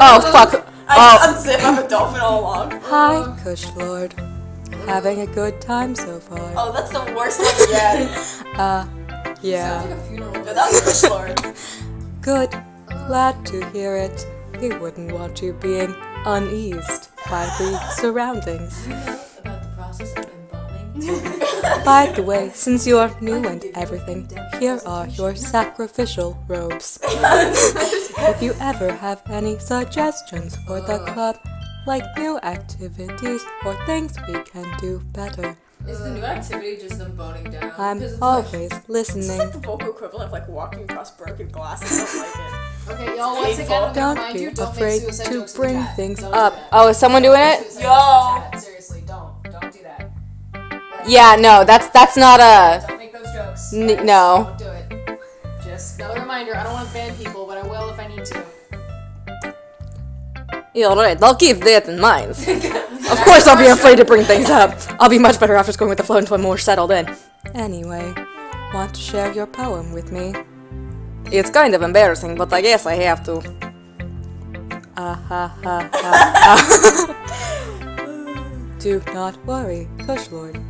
Oh fuck. I Oh. just unzip. I'm a dolphin all along. Hi, Kush Lord. Having a good time so far. Oh, that's the worst one yet. Uh, Sounds yeah. like a funeral. No, that was Kush Lord. Good. Glad to hear it. You wouldn't want you being uneased by the surroundings. About the process of embalming. By the way, since you're new and everything, here are your sacrificial robes. If you ever have any suggestions for the club, like new activities or things we can do better, Is the new activity just them boning down? I'm it's always This is listening. like the vocal equivalent of like walking across broken glass. I don't like it. okay, y'all. Once again, I'm Don't be you, don't afraid to jokes in the bring things Don't Up. Oh, is someone doing it? Suicide Yo. jokes in the chat. Seriously, don't, don't do that. Yeah, no, that's that's not a. Don't make those jokes. N- guys. no. You're right. I'll keep that in mind. of course, I'll be afraid to bring things up. I'll be much better off just going with the flow until I'm more settled in. Anyway, want to share your poem with me? It's kind of embarrassing, but I guess I have to. Ah ha ha ha ha. Do not worry, Kush Lord.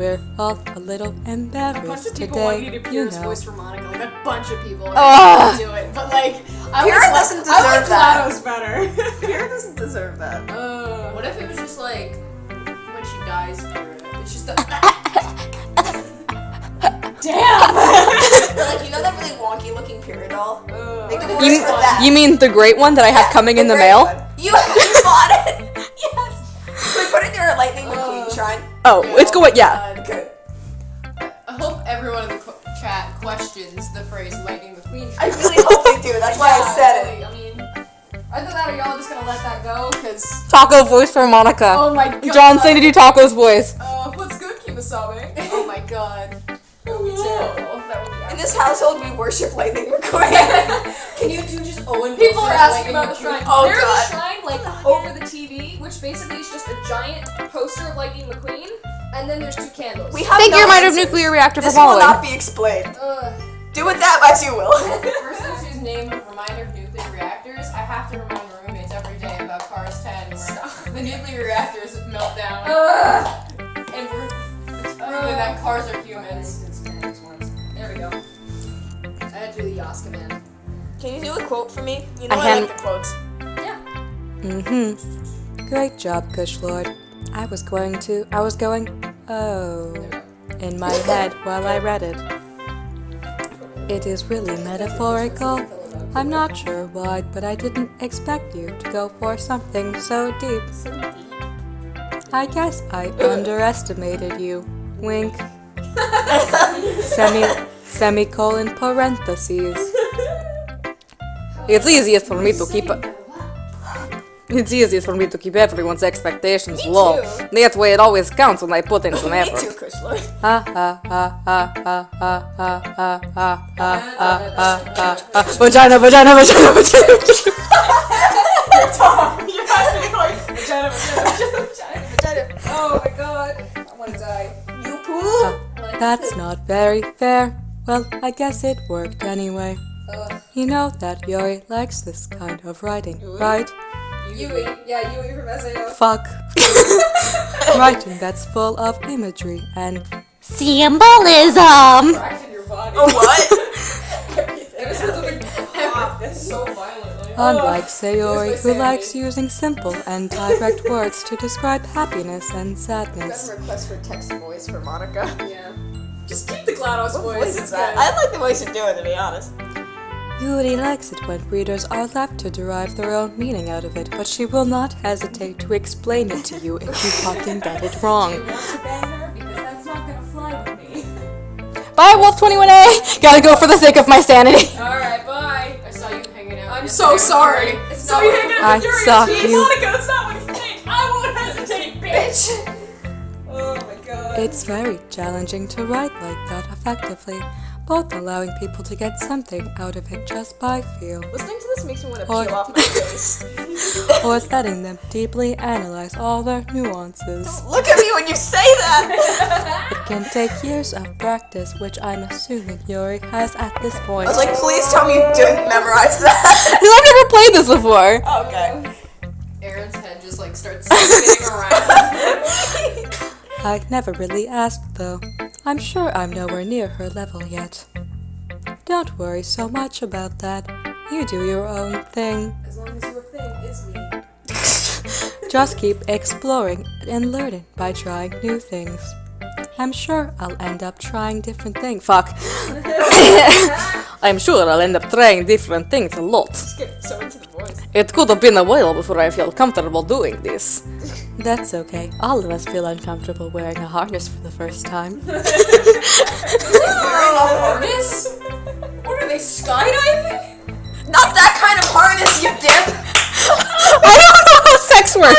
We're all a little embarrassed today. A bunch of people want you today, to you Pierce know. voice for Monika. Like a bunch of people. Ugh. do it, but like I Pierre would doesn't I like deserve that. GLaDOS better. Pierre doesn't deserve that. Uh, what if it was just like when she dies, Pierre? It's just a. Damn. Like you know that really wonky looking period doll? Make the Uh, voice You, for that. you mean the great one that I have coming in the mail? one. You, you bought it. McQueen Uh, shrine. Oh, it's going. Yeah. God. Good. I hope everyone in the qu- chat questions the phrase "Lightning McQueen." I really hope they do. That's why I said it. it. I mean, either that or y'all just gonna let that go, cause Taco voice for Monika. oh my god. John saying to do Taco's voice. Uh, what's good, Kemosabe? oh my god. That would be terrible. That would be In this household, we worship Lightning McQueen. Can you do just Owen? People are asking about the shrine. Oh, There's God. a shrine like over the TV, which basically is just a giant poster of Lightning McQueen, and then there's two candles. we have Think no your mind of answers. nuclear reactor for This will not be explained. Ugh. Do with that as you will. Persons whose name would remind her of nuclear reactors, I have to remind my roommates every day about Cars 10, where the nuclear reactors melt down, Ugh. and we're it's proven that cars are humans. There we go. I had to do the Yas command. Can you do a quote for me? You know I I, like the quotes. Yeah. Mm-hmm. Great job, Kushlord. I was going to. I was going. Oh. In my head while I read it. It is really metaphorical. I'm not sure why, but I didn't expect you to go for something so deep. I guess I underestimated you. Wink. Semi semicolon parentheses. It's easiest for me to keep. It's easiest for me to keep everyone's expectations me low. Too. That way it always counts when I put in some effort. me too, Kushlor. Vagina, vagina, vagina, vagina. Tom, you have to be like, vagina, vagina, vagina, vagina. Oh my god, I want to die. You poo? That's not very fair. Well, I guess it worked anyway. You know that Yori likes this kind of writing, right? Yui, yeah, Yui from SAO. Fuck. writing that's full of imagery and Symbolism. Your body. Oh what? It was something pop so violently. unlike Ugh. Sayori, who likes using simple and direct words to describe happiness and sadness. Got a request for text voice for Monika. Yeah. Just keep the GLaDOS What voice. voice it's is that? I like the voice you're doing, to be honest. Yuri likes it when readers are left to derive their own meaning out of it, but she will not hesitate to explain it to you if you fucking get it wrong. want to bang her? Because that's not gonna fly with me. Bye, Wolf 21A. Gotta go for the sake of my sanity. Alright, bye. I saw you hanging out. I'm yesterday so with sorry. Yuri. It's So you hanging out I with Yuri suck and she's you. Monika, that's not what you think. I won't hesitate, bitch. Oh my god. It's very challenging to write like that effectively, both allowing people to get something out of it just by feel, Listening to this makes me want to Or- peel off my face. or letting them deeply analyze all their nuances. Look at me when you say that. It can take years of practice, which I'm assuming Yuri has at this point. I was like, please tell me you didn't memorize that. Because I've never played this before. okay. Aaron's head just like starts spinning around. I never really asked, though. I'm sure I'm nowhere near her level yet. Don't worry so much about that. You do your own thing. As long as your thing is me. Just keep exploring and learning by trying new things. I'm sure I'll end up trying different things. Fuck. I'm sure I'll end up trying different things a lot. Get so into the voice. It could have been a while before I felt comfortable doing this. That's okay. All of us feel uncomfortable wearing a harness for the first time. Wearing a harness? What are they skydiving? Not that kind of harness, you dip. I don't know how sex works.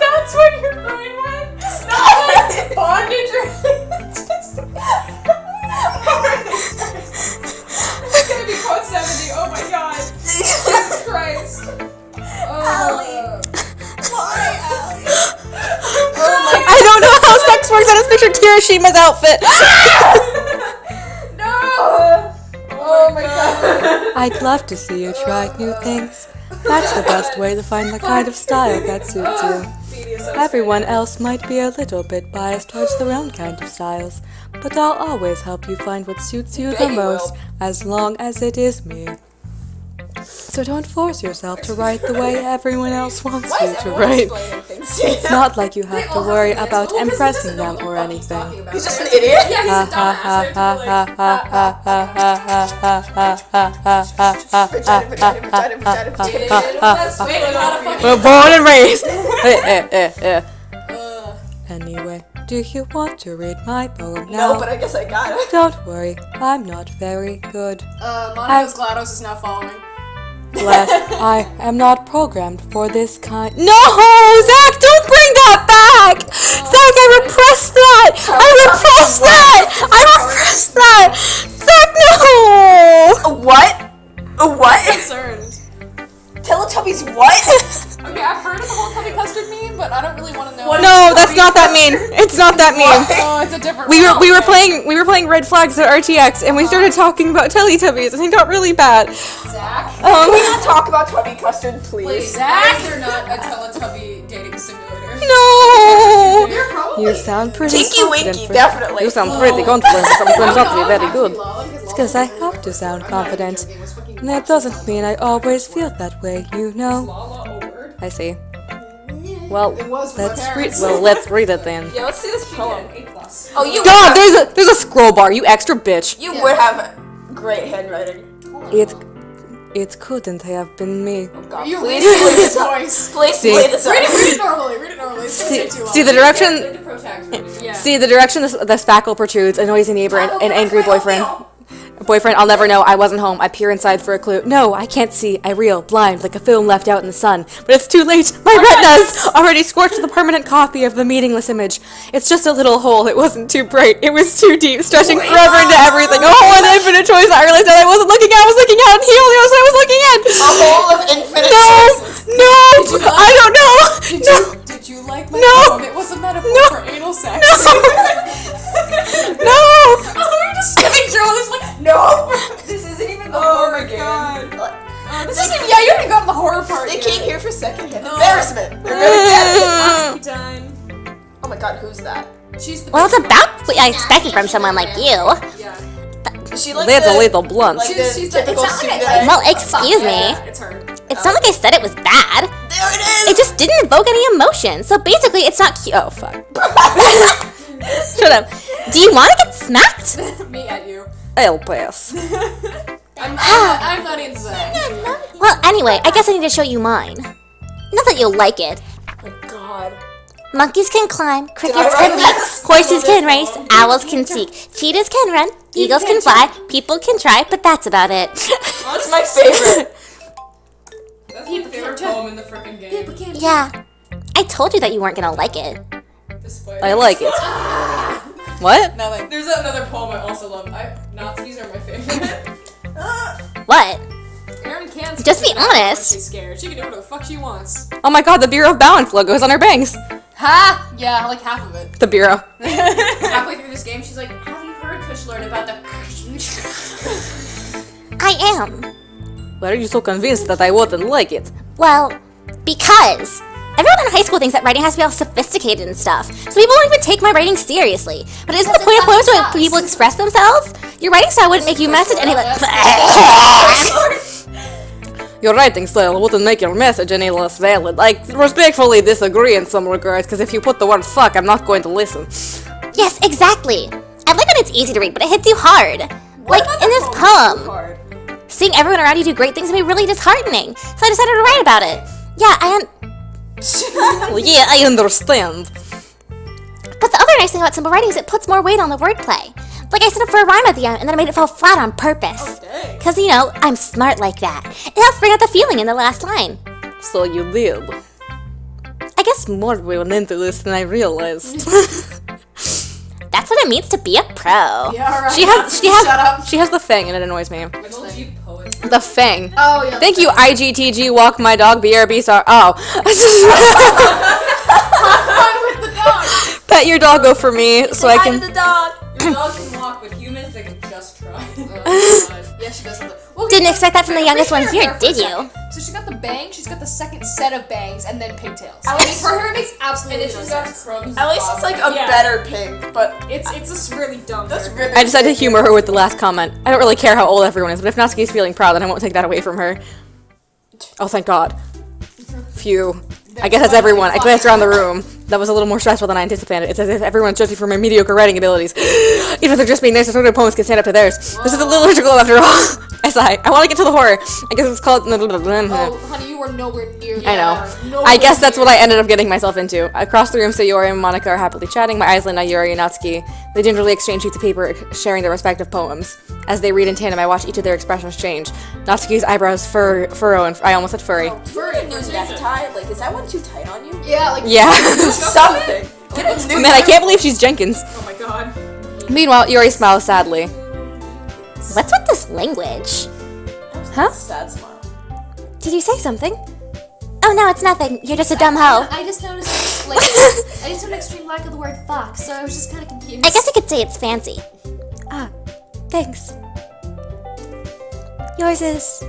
That's what your brain went. Stop. Bondage or just. it's gonna be code 70. Oh my god. Jesus Christ. Oh. Why, Allie? I don't know how sex works. I just pictured Kirishima's outfit. No. Oh my god. I'd love to see you try new things. That's the best way to find the kind of style that suits you. Everyone else might be a little bit biased towards their own kind of styles, but I'll always help you find what suits you the most, as long as it is me. So don't force yourself to write the way everyone else wants Why you is to everyone write. explaining things to It's you? not like you have to all worry have about Well, 'cause he impressing doesn't know them what or the fuck he's talking anything. about. He's just an idiot. Yeah. We're born and raised. eh, eh, eh, eh. Ugh. Anyway, do you want to read my poem now? No, but I guess I got it. Don't worry, I'm not very good. Uh, Monika's GLaDOS is now following. Bless, I am not programmed for this kind. No, Zach, don't bring that back. Zach, I repressed that. I repressed that. I repressed that. Zach, no. What? What? Concerned. Teletubbies what? Okay, I've heard of the whole Tubby Custard meme, but I don't really want to know. No, that's not that mean. It's not that mean. Oh, it's a different We were we were playing we were playing Red Flags at RTX and we started talking about Teletubbies and it got really bad. Zach. Um, Can we not talk about Tubby Custard, Wait, please? Zach? Is there not a Teletubby dating simulator? no. There probably You sound pretty Tinky confident Winky, definitely. You sound pretty confident. Sometimes not to be very good. It's because I have to sound confident. And that doesn't mean I always feel that way, you know. I see. Well, It was Let's read- well, let's read it then. Yeah, let's see this poem. A plus. Oh, you God, there's a there's a scroll bar. You extra bitch. you would have great handwriting. Oh it it couldn't have been me. Oh God, You please read play this voice. Please See. play this up. Read it, read it normally. Read it normally. See, gonna take too long. see the direction. The protagonist. Yeah. See the direction the, the spackle protrudes. A noisy neighbor and an angry boyfriend. Boyfriend, I'll never know. I wasn't home. I peer inside for a clue. No, I can't see. I reel, blind, like a film left out in the sun. But it's too late. My retinas already scorched the permanent copy of the meaningless image. It's just a little hole. It wasn't too bright. It was too deep, stretching forever into everything. A hole in infinite choice. I realized that I wasn't looking at. I was looking out, and he only knows what I was looking at. A hole of infinite No, choices. no, I don't know. No. You, did you like my No. poem? It was a metaphor No. for anal sex. No. oh, we're just skipping through all this like, No, this isn't even the oh horror my game. god. Uh, This isn't, yeah, you haven't gotten the horror part They yet. came here for secondhand embarrassment. They're gonna get it. Done. Oh my God, who's that? She's the Well, it's about what I expected from someone like you. Yeah. Is she like That's the, a little blunt. like She's- she's the- typical like- student? Well, excuse me. Yeah, it's her. It's not like I said it was bad. There it is. It just didn't evoke any emotion. So basically, it's not cute. Oh, fuck. Shut up. Do you want to get smacked? Me at you. I'll pass. I'm, I'm, not, I'm not into that. Well, anyway, I guess I need to show you mine. Not that you'll like it. oh my God. Monkeys can climb, crickets can leap, horses can race, owls can seek, cheetahs can run, eagles can fly, people can try, but that's about it. That's my favorite. That's my favorite poem in the freaking game. yeah. I told you that you weren't gonna like it. Despite I like it. What? Nothing. There's another poem I also love. I, Nazis are my favorite. What? Erin can't. Just be speak about it when honest. She's scared. She can do whatever the fuck she wants. Oh my god, the Bureau of Balance logo is on her bangs. Ha! yeah, like half of it. The Bureau. Halfway through this game, she's like, "Have you heard Kush Lord about the?" I am. Why are you so convinced that I wouldn't like it? Well, because everyone in high school thinks that writing has to be all sophisticated and stuff. So people don't even take my writing seriously. But isn't the point of poems when people express themselves? Your writing style wouldn't make you message any like. Your writing style wouldn't make your message any less valid. I respectfully disagree in some regards, because if you put the word fuck, I'm not going to listen. yes, exactly. I like when it's easy to read, but it hits you hard. Like in this poem. Seeing everyone around you do great things can be really disheartening. So I decided to write about it. Yeah, I un- Well, oh, yeah, I understand. But the other nice thing about simple writing is it puts more weight on the wordplay. Like I set up for a rhyme at the end, and then I made it fall flat on purpose. Cause you know I'm smart like that. It helps bring out the feeling in the last line. So you did. I guess More went into this than I realized. that's what it means to be a pro. Yeah, right. she has she Shut up. has she has the fang and it annoys me. G poet. The fang. Oh yeah. Thank you, IGTG, walk my dog, BRB star. Oh. with the dog. Pet your doggo for me so I Hi can. to the dog. Your dog can walk, but humans they can just try. Oh, yeah, she does something. Well, Didn't expect that from the youngest one here, did you? So she got the bang. She's got the second set of bangs and then pigtails. At least- for her, it makes absolutely no then she's got sense. At least it's like a Yeah. better pig, but It's it's just really dumb. those hair. ribbons. I decided to humor her with the last comment. I don't really care how old everyone is, but if Natsuki's feeling proud, then I won't take that away from her. Oh, thank God. Phew. I guess that's everyone. I glanced around the room. That was a little more stressful than I anticipated. It's as if everyone's judging for my mediocre writing abilities. Even if they're just being nice, the opponents can stand up to theirs. This is a little liturgical after all. I. I want to get to the horror. I guess it's called. Oh, honey, you were nowhere near. I know. Nowhere I guess that's near. what I ended up getting myself into. Across the room, Sayori and Monika are happily chatting. My eyes land on Yuri and Natsuki. They gingerly exchange sheets of paper, sharing their respective poems. As they read in tandem, I watch each of their expressions change. Natsuki's eyebrows fur- furrow, and I almost said furry. Oh, Furry new necktie. Like, is that one too tight on you? Yeah, like Yeah. Something. Get a. Man, I can't believe she's Jenkins. Oh my god. Meanwhile, Yuri smiles sadly. What's with this language? Huh? Sad smile. Did you say something? Oh no, it's nothing. You're just a dumb hoe. I just noticed, like, I just have an extreme lack of the word fuck, so I was just kind of confused. I guess I could say it's fancy. Ah, thanks. Yours is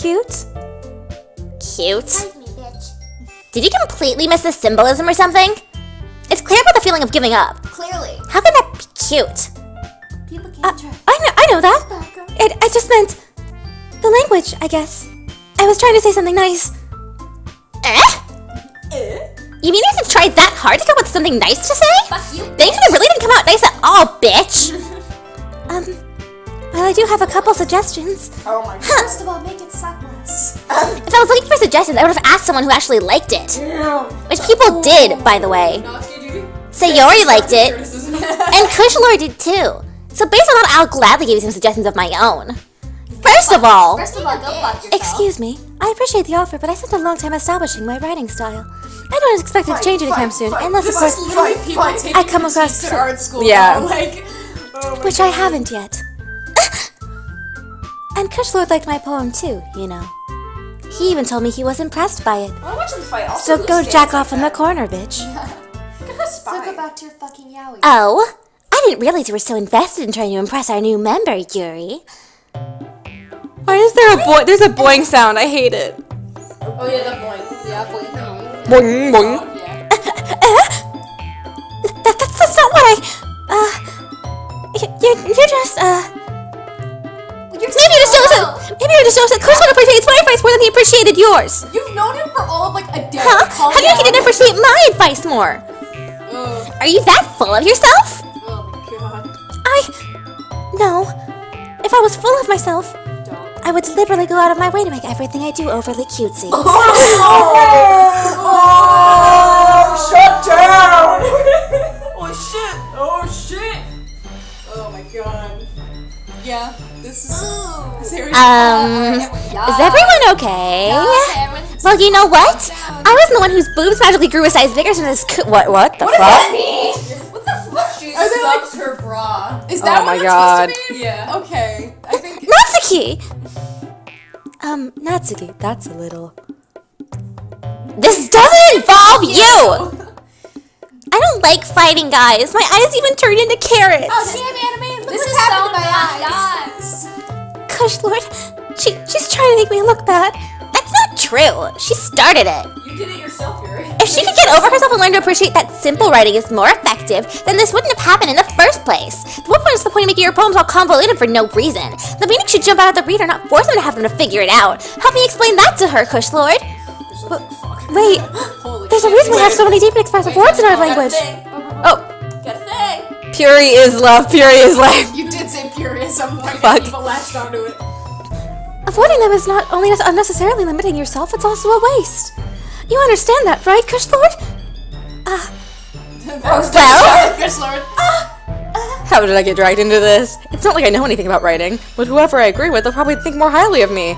cute. Cute. Did you completely miss the symbolism or something? It's clear about the feeling of giving up. clearly. How can that be cute? People Uh, can't try. I know, I know that. It, I just meant the language, I guess. I was trying to say something nice. Eh? You mean you have to try that hard to come up with something nice to say? Fuck you. Things that really didn't come out nice at all, bitch. um, well, I do have a couple suggestions. Oh my god. First of all, make it suck less. If I was looking for suggestions, I would have asked someone who actually liked it. Which people did, by the way. Natsuki, do you? Sayori liked it, and Kushalor did too. So based on that, I'll gladly give you some suggestions of my own. First of all, First of all, go fuck yourself. excuse me, I appreciate the offer, but I spent a long time establishing my writing style. I don't expect it to change anytime soon, unless of course, Fight, fight. I come across, to art school. Yeah. now, Like, oh which I haven't yet. and Kushlord liked my poem too, you know. He even told me he was impressed by it. I watch them fight. I'll So go stands jack like off in the corner, bitch. Look at So go back to your fucking yowie. Oh, I didn't realize you were so invested in trying to impress our new member, Yuri. Why is there a boy? There's a boing sound. I hate it. oh yeah, that point. yeah, boy, no. Boing boing. Yeah. That, that's, that's not what I. Uh. You're, you're just, uh. maybe you're just jealous of. Maybe you're just jealous that Kushlord appreciates my advice more than he appreciated yours. You've known him for all of like a day. Huh? Calm How do you think he didn't appreciate my advice more? Oh, Are you that full of yourself? Was full of myself, I would deliberately go out of my way to make everything I do overly cutesy. Oh, shut down. oh shit. Oh shit! Oh my god. Yeah, this is. Seriously. Um, is everyone okay? Well, you know what? I wasn't the one whose boobs magically grew a size bigger than this. Co- what? What the fuck? She stopped that Oh what my it's God. supposed to be? Yeah. Okay. I think. Natsuki! Um, Natsuki, that's a little. this doesn't involve you! I don't like fighting guys. My eyes even turned into carrots. Oh, damn anime! Look this is so bad, guys. Kush Lord, she, she's trying to make me look bad. True. She started it. You did it yourself, Yuri. If she could get over herself and learn to appreciate that simple writing is more effective, then this wouldn't have happened in the first place. What point is the point of making your poems all convoluted for no reason? The meaning should jump out at the reader, not force them to have them to figure it out. Help me explain that to her, Kush Lord. Wait, there's a reason we have so many deep and expressive words in our language. Oh, Got a thing. Fury is love. Fury is life. You did say Fury at some point. Fuck. People latched onto it. Avoiding them is not only unnecessarily limiting yourself, it's also a waste. You understand that, right, Kush Lord? Ah. Well, Kush Lord. Ah. How did I get dragged into this? It's not like I know anything about writing, but whoever I agree with, they'll probably think more highly of me.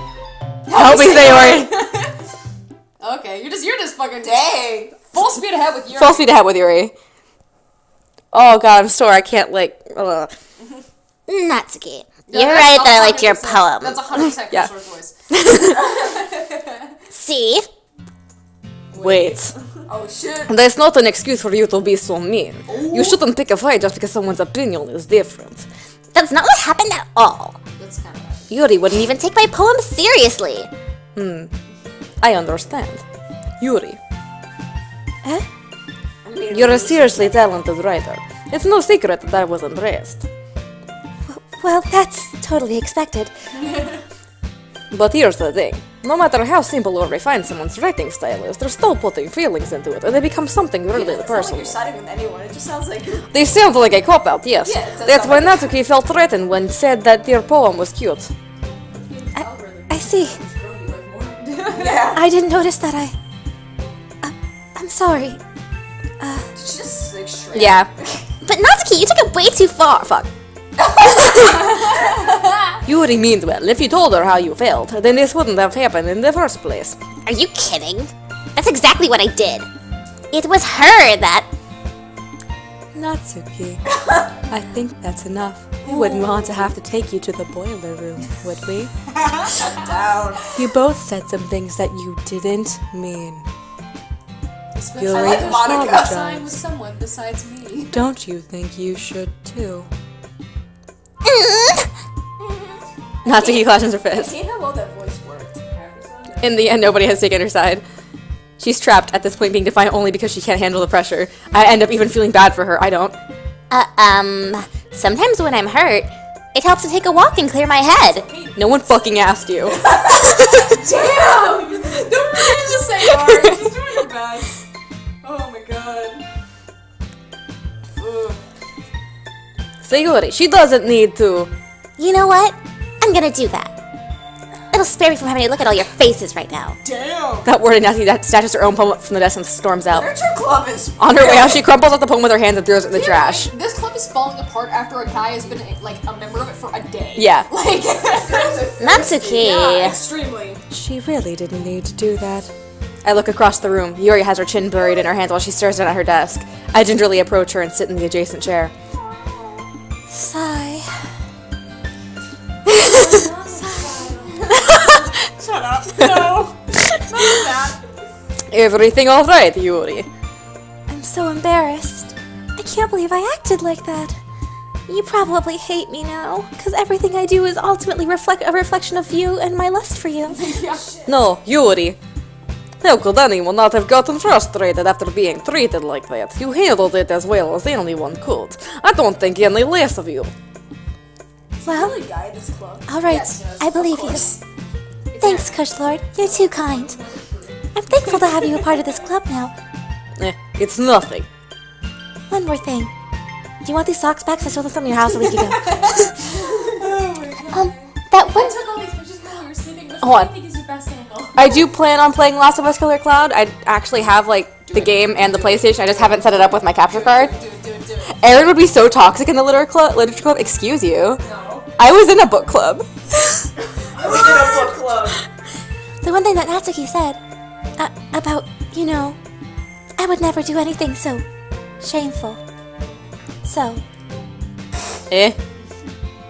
Help me, Sayori. Okay, you're just you're just fucking Dang. full speed ahead with Yuri. Full speed ahead with Yuri. Oh god, I'm sore. I can't like. Ugh. Natsuki, Yeah, you're right that I liked your poem. That's 100 percent Yeah. Kush voice. See? Wait. Oh shit. That's not an excuse for you to be so mean. You shouldn't pick a fight just because someone's opinion is different. That's not what happened at all. That's kind of. Yuri wouldn't even take my poem seriously. Hmm. I understand. Yuri, mean, you're a seriously talented writer. It's no secret that I was impressed. Well, that's totally expected. But here's the thing. No matter how simple or refined someone's writing style is, they're still putting feelings into it, and they become something really It's not like personal. you're siding with anyone. It just sounds like They sound like a cop out, yes. Yeah, That's sound why Natsuki felt threatened when said that your poem was cute. I see. yeah. I didn't notice that I. Uh, I'm sorry. It's just like straight. Yeah. But Natsuki, you took it way too far. Fuck. Yuri means well. If you told her how you felt, then this wouldn't have happened in the first place. Are you kidding? That's exactly what I did. It was her that. Natsuki, I think that's enough. We wouldn't want to have to take you to the boiler room, would we? Shut down. You both said some things that you didn't mean. Especially Yuri, like Monika. sign with apologize. someone besides me. Don't you think you should too? Natsuki clashes her fist. See how well that voice worked. In the end, nobody has taken her side. She's trapped at this point, being defiant only because she can't handle the pressure. I end up even feeling bad for her. I don't. Uh, um. Sometimes when I'm hurt, it helps to take a walk and clear my head. No one fucking asked you. Damn! Don't really just say hard. Sayori, she doesn't need to. You know what? I'm gonna do that. It'll spare me from having to look at all your faces right now. Damn! That word Natsuki that snatches her own poem up from the desk and storms out. Literature club is. On her way out, she crumples up the poem with her hands and throws it in the trash. This club is falling apart after a guy has been like a member of it for a day. Yeah. Like Natsuki. Yeah, extremely. She really didn't need to do that. I look across the room. Yuri has her chin buried in her hands while she stares down at her desk. I gingerly approach her and sit in the adjacent chair. Sigh. Shut up. No. None that. Everything alright, Yuri? I'm so embarrassed. I can't believe I acted like that. You probably hate me now, because everything I do is ultimately reflect a reflection of you and my lust for you. No, Yuri. How could anyone not have gotten frustrated after being treated like that? You handled it as well as anyone could. I don't think any less of you. Well, Really guy this club. all right, I believe you. Thanks, Kush Lord. You're too kind. I'm thankful to have you a part of this club now. Eh, it's nothing. One more thing. Do you want these socks back? I stole them from your house a week ago. um, that one. took all these pictures while we were sleeping. Which Hold one on. Do you think is your best angle? I do plan on playing Last of Us Killer Cloud. I actually have like the game and the PlayStation. I just haven't set it up with my capture card. Do it, do it, do it. Aaron would be so toxic in the literature club. Literature club. Excuse you. No. I was in a book club. We did a book club. The one thing that Natsuki said uh, about, you know, I would never do anything so shameful. So, Eh?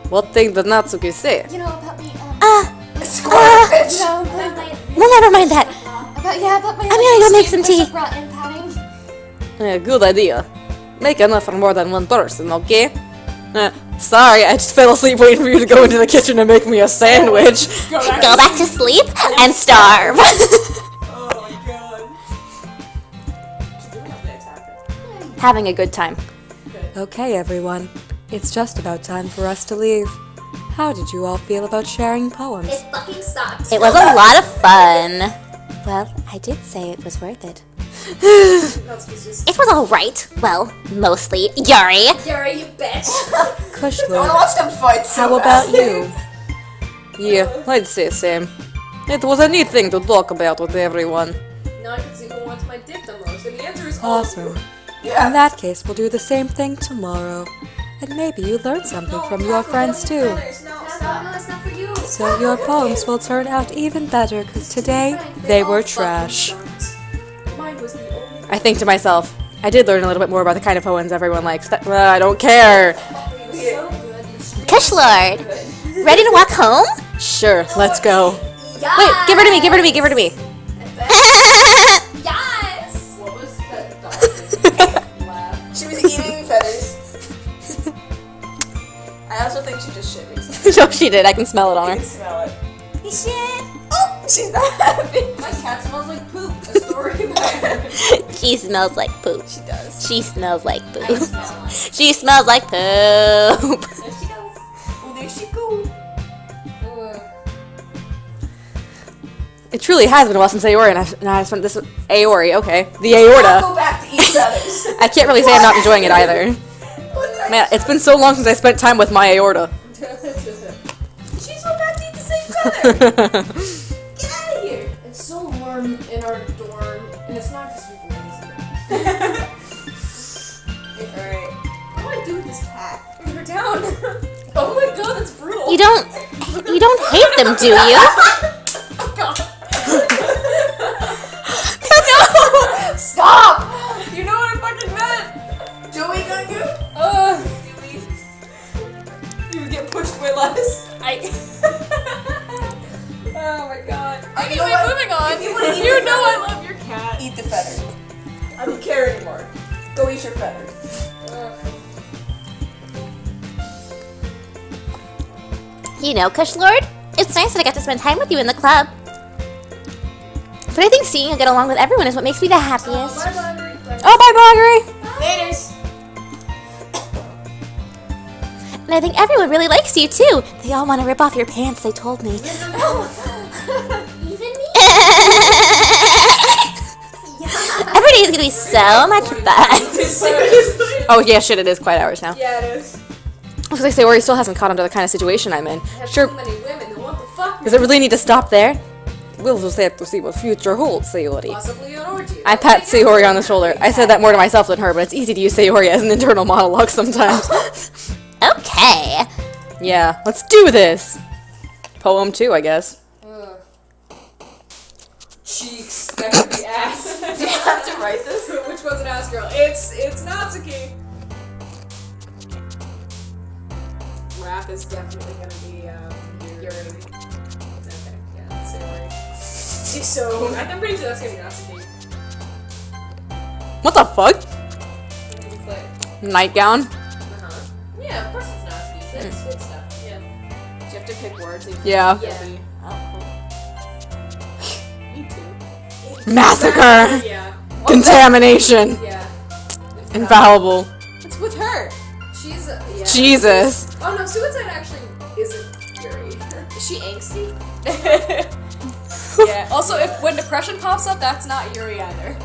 What thing did Natsuki say? You know about me. Um, Uh, Squirt, uh, bitch. no, about my. well, never mind that. About, yeah, about my. I'm gonna go make some tea. Rotten padding. Eh, good idea. Make enough for more than one person, okay? Eh, sorry, I just fell asleep waiting for you to go into the kitchen and make me a sandwich. Go back. Go back to sleep and starve. Oh my god. She's doing have the attack. Having a good time. Okay, everyone. It's just about time for us to leave. How did you all feel about sharing poems? It fucking sucks. it was a lot of fun. Well, I did say it was worth it. It was alright. Well, mostly. Yuri. Yuri, you bitch. I Kushlord, watched them fight so how about you? Yeah, I'd say same. It was a neat thing to talk about with everyone. now I can see who wants my dick the most, and the answer is all. Awesome. Yeah. In that case, we'll do the same thing tomorrow. And maybe you learn something from your friends too. No, stop. No, it's not for you. So your poems will turn out even better because today they were trash. Mine was the only. I think to myself, I did learn a little bit more about the kind of poems everyone likes. That, uh, I don't care. So good. Kushlord. Ready to walk home? Sure, let's go. Wait, give her to me, give her to me, give her to me. no, she did. I can smell it on I her. can smell it. Oh, she's not happy. My cat smells like poop. A story by her. She smells like poop. She does. She smells like I poop. smell like. She smells like poop. There she goes. Oh, there she goes. Ugh. It truly has been a while since Aori, and I've, and I've spent this Aori. Okay, the aorta. go back to eat feathers. I can't really say I'm not enjoying it either. Man, it's been so long since I spent time with my aorta. She's so back to eat the same feather. Get out of here. It's so warm in our dorm, and it's not because we're lazy. Alright. What do I do with this cat? We're down. oh my god, that's brutal. You don't you don't hate them, do you? Oh god. no! Stop! You know what I fucking meant. Joey Gungu? Ugh. You get pushed way less. Eat the feather. I don't care anymore. Go eat your feather. You know, Kushlord, it's nice that I got to spend time with you in the club. But I think seeing you get along with everyone is what makes me the happiest. Oh, bye, Marguerite. Oh, bye, Marguerite. Laters. And I think everyone really likes you too. They all want to rip off your pants, they told me. Every day is gonna be so much fun. Oh yeah, shit. It is quiet hours now. Yeah, it is. I was gonna say, Ori still hasn't caught on to the kind of situation I'm in. I have Sure. too many women. Then what the fuck? Does it really need to stop there? We'll just have to see what future holds, Sayori. Possibly an orgy. I pat Sayori on the shoulder. I said that more to myself than her, but it's easy to use Sayori as an internal monologue sometimes. Okay. yeah, let's do this. Poem two, I guess. Ugh. Cheeks. That could be ass. Do you have to write this? Which one's an ass girl? It's it's Natsuki. Wrath is definitely gonna be um Yuri. Okay, yeah, that's Sayori. She's so. I'm pretty sure that's gonna be Natsuki. What the fuck? Nightgown? uh-huh. Yeah, of course it's Natsuki. It's good stuff. Yeah. Do you have to pick words? Yeah. Yeah. Massacre! Yeah. Contamination! Yeah. Infallible. What's with her? She's uh, yeah. Jesus. Oh no, suicide actually isn't Yuri. Is she angsty? yeah. Also, if when depression pops up, that's not Yuri either.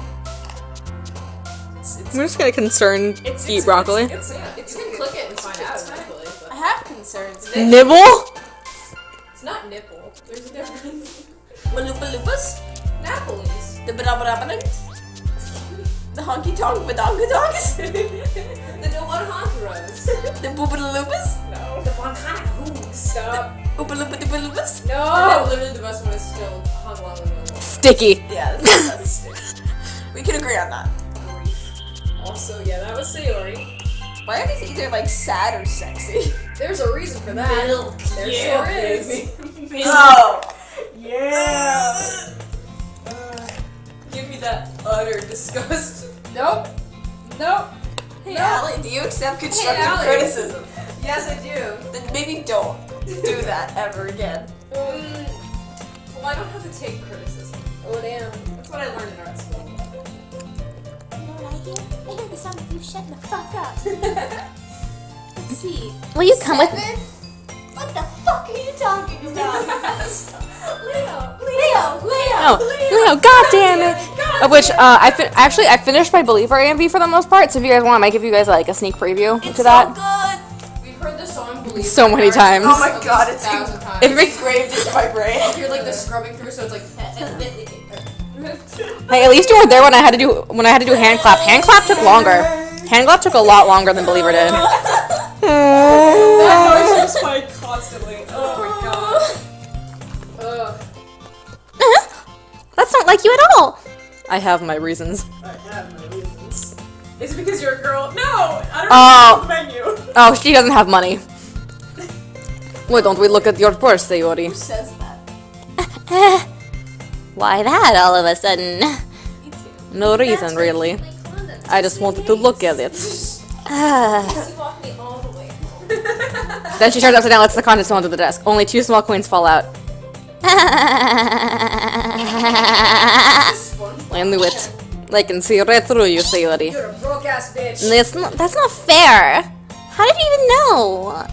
It's, it's, I'm just gonna concern it's, eat it's, broccoli. It's, it's, yeah, You can click it and find out it's fine. I have concerns. Nibble? it's not nipple. There's a difference. Malupa lupas? Napoli's. The badabadabadangs? The honky tonk badongadongs? The no one honkeras. The boobadalupas? No. The Boncana Stop. Oopaloopadoopalupas? No. Literally the best one is still hung. Sticky. Yeah, that's, that's We can agree on that. Also, yeah, that was Sayori. Why are these either like sad or sexy? There's a reason for that. Milk. There Yeah, sure is. Oh, yeah. Give me that utter disgust. Nope. Nope. Hey, No. Allie, do you accept constructive Allie. criticism? Yes, I do. Then maybe don't do that ever again. Um, well, I don't have to take criticism. Oh, damn. That's what I learned in art school. You know what I hear? I hear the sound of you shutting the fuck up. Let's see. Will you come with Seven? What the fuck are you talking about? Leo. Leo, Leo, Oh, Leo, god damn it! Of which, uh, I fin- actually, I finished my Believer AMV for the most part, so if you guys want, I might give you guys, like, a sneak preview to that. So good. We've heard this song Believe So many times. Oh my God, it's thousand times. It makes- Engraved into my brain. You're like the scrubbing through, so it's like. Hey, at least you were there when I had to do when I had to do hand clap. Hand clap took longer. Hand clap took a lot longer than Believer did. that noise just played constantly. That's not like you at all. I have my reasons. I have my reasons. Is it because you're a girl? No! I don't Oh. the menu. Oh, she doesn't have money. Why don't we look at your purse, Sayori? Who says that? Why that all of a sudden? No reason, really. I just wanted to look at it. You walked me all the way. Then she turns upside down, lets the contents fall onto the desk. Only two small coins fall out. I knew it. I can see right through you, Sayori. You're a broke ass bitch. that's not, that's not fair. How did you even know?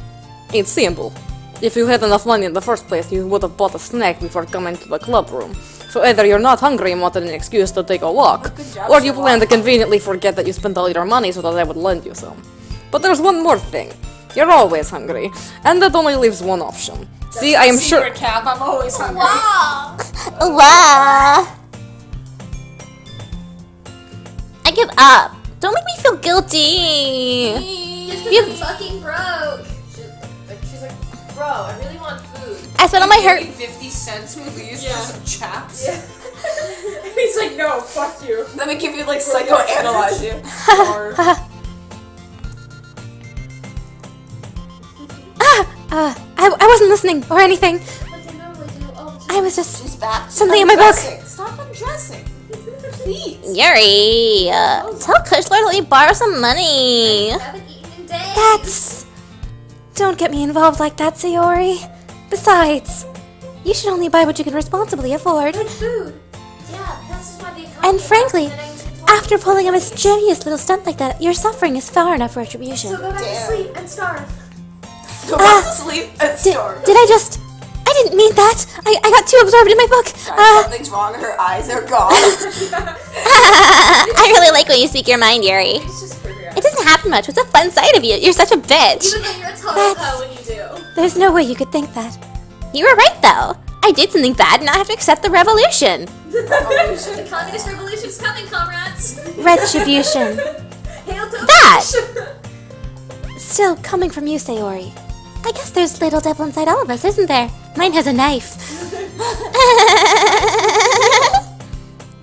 It's simple. If you had enough money in the first place, you would have bought a snack before coming to the club room. So either you're not hungry and wanted an excuse to take a walk, job, or you plan to conveniently forget that you spent all your money so that I would lend you some. But there's one more thing. You're always hungry, and that only leaves one option. See, I am sure. Cap. I'm always hungry. Wow. Wow. I give up. Don't make me feel guilty. Just You- because I'm fucking broke. She, like, she's like, bro, I really want food. I spent all my hair. 50 cents movies Yeah. for some chaps. He's like, no, fuck you. Let me give you like psychoanalyze you. Uh, I, I wasn't listening or anything. I normally do all the I time. was just she's back. Something in my book. Undressing. Stop undressing. Please. Yuri. Uh, tell Kushler to let me borrow some money. I haven't eaten in days. That's. Don't get me involved like that, Sayori. Besides, you should only buy what you can responsibly afford. Like food. Yeah, that's why the economy And frankly, is happening and I- After pulling a mischievous little stunt like that, your suffering is far enough retribution. So go back Damn. to sleep and starve. Go back to sleep and Did, starve. did I just. I didn't mean that! I, I got too absorbed in my book! Guys, Uh, something's wrong. Her eyes are gone. I really like when you speak your mind, Yuri. It's just. It doesn't happen much. It's a fun side of you. You're such a bitch. Even though you're a total That's- hoe when you do. There's no way you could think that. You were right, though. I did something bad and I have to accept the revolution. The communist revolution's coming, comrades. Retribution. Hail to That! Still coming from you, Sayori. I guess there's little devil inside all of us, isn't there? Mine has a knife.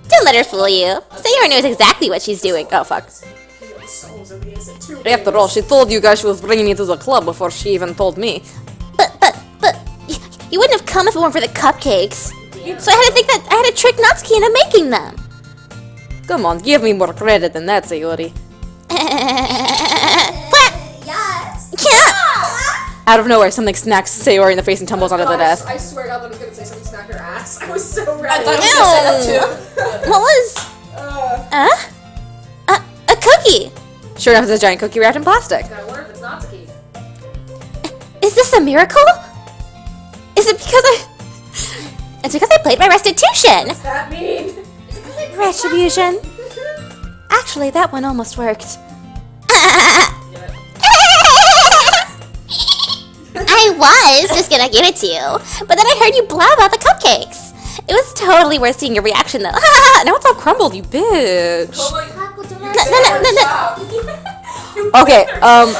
Don't let her fool you. Sayori knows exactly what she's doing. Oh, fuck. The souls of the innocent too. After all, she told you guys she was bringing me to the club before she even told me. But, but, but, you wouldn't have come if it weren't for the cupcakes. So I had to think that I had to trick Natsuki into making them. Come on, give me more credit than that, Sayori. Out of nowhere, something smacks Sayori in the face and tumbles onto the desk. I swear to God, that I was gonna say something smack her ass. I was so I ready. thought it was gonna say that too. What was? Uh, Uh? Uh, a cookie. Sure enough, it's a giant cookie wrapped in plastic. I wonder if it's Natsuki. Is this a miracle? Is it because I? It's because I played my restitution. What does that mean? Retribution. Actually, that one almost worked. I was just gonna give it to you, but then I heard you blab about the cupcakes. It was totally worth seeing your reaction, though. now it's all crumbled, you bitch. no, no, no, no. Okay, um,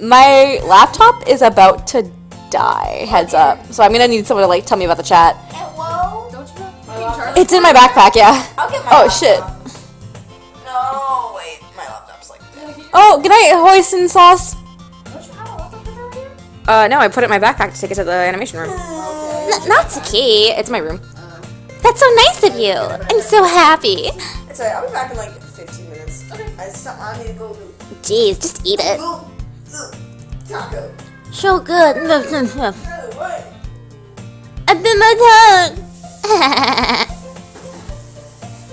my laptop is about to die. Heads up. So I'm gonna need someone to like tell me about the chat. Hello? Don't you know? My laptop. It's in my backpack, yeah. I'll get my Oh laptop. shit. No, wait. My laptop's like that. Oh, good night, hoisin sauce. Uh, no, I put it in my backpack to take it to the animation room. N- not the key. It's my room. That's so nice of you. I'm so happy. It's alright, I'll be back in like 15 minutes. Okay. I, some, I need to go do. Jeez, just eat it. Go. Ugh, Taco. So good. Oh, what? I bit my tongue.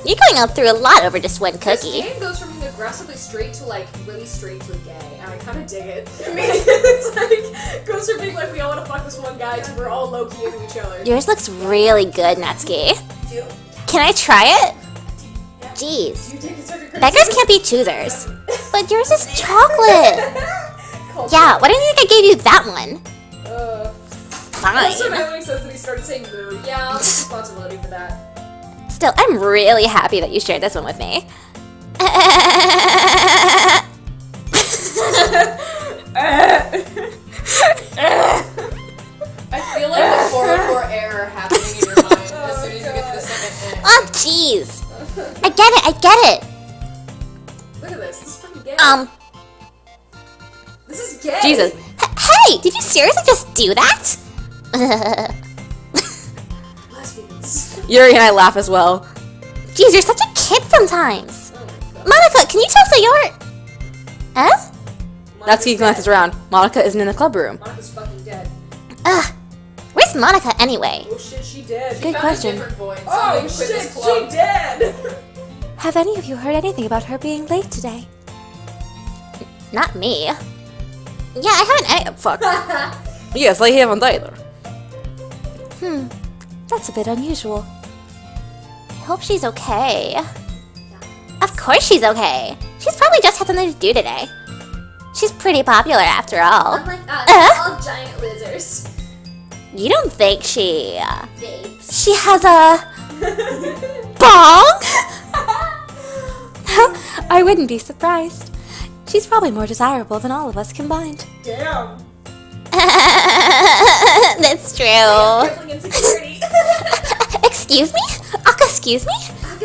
You're going out through a lot over just one cookie. This game goes from being aggressively straight to like really straight to gay, and I kind of dig it. I mean, it's like goes from being like we all want to fuck this one guy to we're all low key into each other. Yours looks really good, Natsuki. Two. Can I try it? Jeez. You take Beggars can't be choosers. But yours is chocolate. Yeah, why didn't you think I gave you that one? Uh, also, Fine. Naomi says that he started saying moo. Yeah, I'll take responsibility for that. Still, I'm really happy that you shared this one with me. I feel like the 404 error happening in your mind as soon as you get to the second end. oh, jeez. I get it, I get it. Look at this. This is fucking gay. Um, this is gay. Jesus. h- hey, did you seriously just do that? Lesbians. Yuri and I laugh as well. Jeez, you're such a kid sometimes. Monika, can you tell us your... Huh? Natsuki glances around. Monika isn't in the club room. Monika's fucking dead. Ugh. Where's Monika anyway? Oh shit, she dead. Good question. Oh shit, she dead. Have any of you heard anything about her being late today? Not me. Yeah, I haven't. Any- Fuck. yes, I haven't either. hmm, that's a bit unusual. I hope she's okay. Of course she's okay. She's probably just had something to do today. She's pretty popular after all. Unlike us, Uh? all giant losers. You don't think she. Uh, she has a. bong? I wouldn't be surprised. She's probably more desirable than all of us combined. Damn. That's true. Excuse me? Aka, excuse me?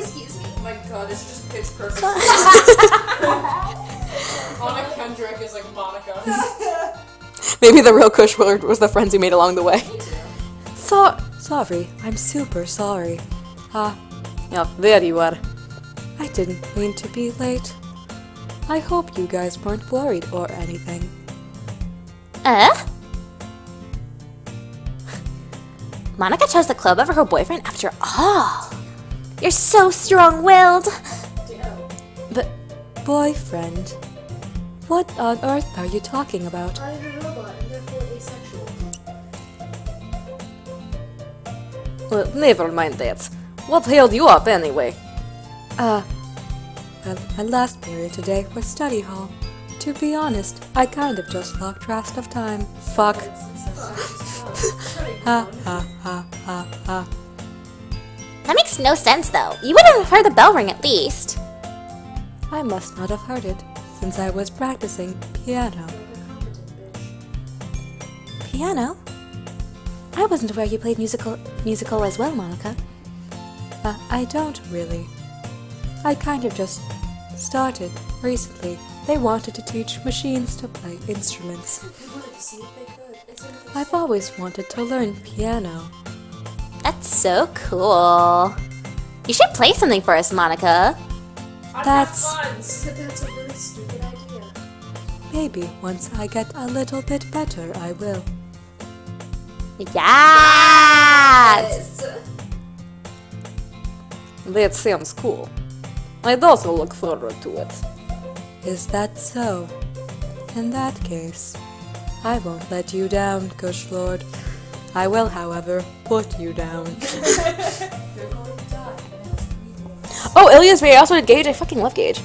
Excuse me. Oh my god, this is just pitch perfect. Anna Kendrick is like Monika. Maybe the real Kush Lord was the friends we made along the way. So sorry. I'm super sorry. Ah, Yeah, there you are. I didn't mean to be late. I hope you guys weren't worried or anything. Uh? Monika chose the club over her boyfriend after all. You're so strong willed. But boyfriend, what on earth are you talking about? I'm a robot and therefore asexual. Well, never mind that. What held you up anyway? Uh, well, my last period today was study hall. To be honest, I kind of just lost track of time. Fuck. ha ha ha ha ha. That makes no sense though. You would have heard the bell ring at least. I must not have heard it, since I was practicing piano. Piano? I wasn't aware you played musical musical as well, Monika. Uh, I don't really. I kind of just started recently. They wanted to teach machines to play instruments. I've always wanted to learn piano. That's so cool. You should play something for us, Monika. That's that's a really stupid idea. maybe once I get a little bit better, I will. Yes! That sounds cool. I'd also look forward to it. Is that so? In that case, I won't let you down, Kush Lord. I will, however, put you down. Oh, Ilias I also did Gage. I fucking love Gage.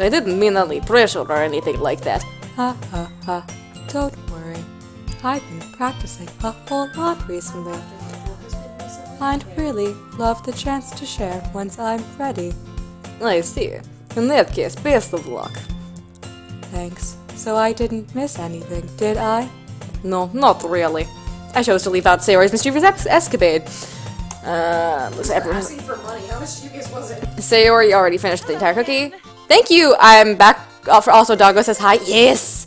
I didn't mean any pressure or anything like that. Ha ha ha. Don't worry. I've been practicing a whole lot recently. I'd really love the chance to share once I'm ready. I see. In that case, best of luck. Thanks. So I didn't miss anything, did I? No, not really. I chose to leave out Sayori's mischievous escapade. Uh, everyone. Asking for money. How much dubious was it? Sayori already finished the entire cookie. Thank you. I'm back. Also, Doggo says hi. Yes.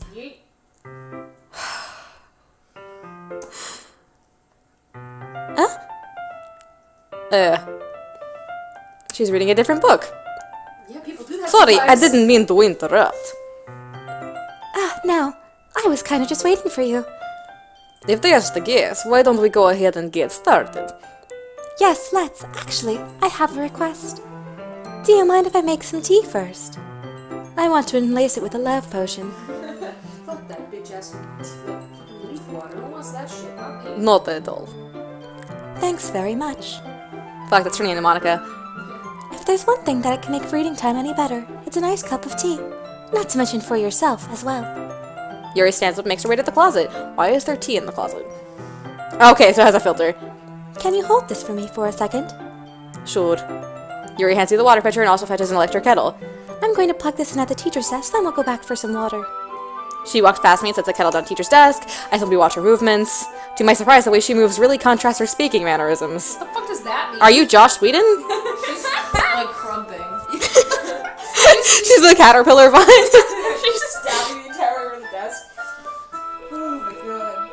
Uh, she's reading a different book. Sorry, I didn't mean to interrupt. Ah, no. I was kind of just waiting for you. If that's the case, why don't we go ahead and get started? Yes, let's. Actually, I have a request. Do you mind if I make some tea first? I want to enlace it with a love potion. Fuck that bitch ass leaf water. Who wants that shit? Not me. Not at all. Thanks very much. Fuck, that's turning into Monika. If there's one thing that it can make reading time any better, it's a nice cup of tea. Not to mention for yourself as well. Yuri stands up and makes her way to the closet. Why is there tea in the closet? Okay, so it has a filter. Can you hold this for me for a second? Sure. Yuri hands you the water pitcher and also fetches an electric kettle. I'm going to plug this in at the teacher's desk, then we'll go back for some water. She walks past me and sets the kettle down teacher's desk. I simply watch her movements. To my surprise, the way she moves really contrasts her speaking mannerisms. What the fuck does that mean? Are you Joss Whedon? She's like crumping. She's the caterpillar vine. She's stabbing the entire over the desk. Oh my god.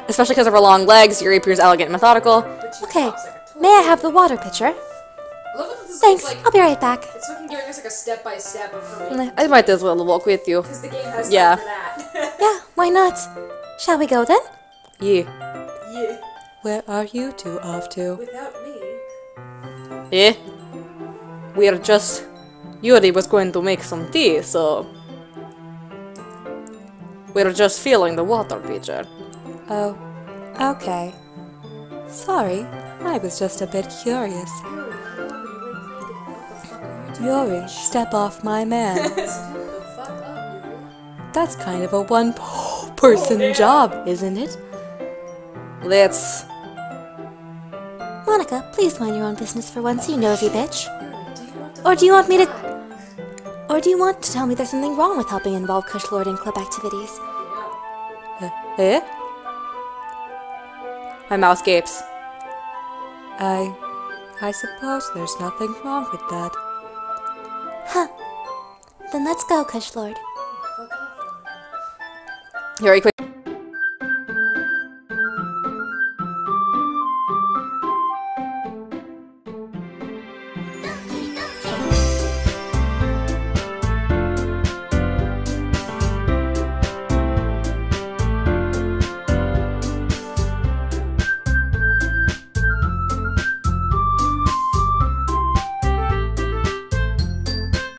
Okay. Especially because of her long legs, Yuri appears elegant and methodical. Okay, like may I have the water pitcher? I love that this Thanks, like I'll be right back. it's fucking giving us like a step by step of her mm, I might as well walk with you. because the game has Yeah. time for that. Yeah, why not? Shall we go then? Yeah. yeah. Where are you two off to? Without me. Yeah. We're just. Yuri was going to make some tea, so. We're just filling the water pitcher. Oh, okay. Sorry, I was just a bit curious. Yuri, step off my man. the fuck up, Yuri. That's kind of a one person oh, job, isn't it? Let's. Monika, please mind your own business for once, you nosy bitch. Do you want to Or do you want me to. Or do you want to tell me there's something wrong with helping involve Kush Lord in club activities? Eh? My mouth gapes. I. I suppose there's nothing wrong with that. Huh. Then let's go, Kush Lord. Yuri quickly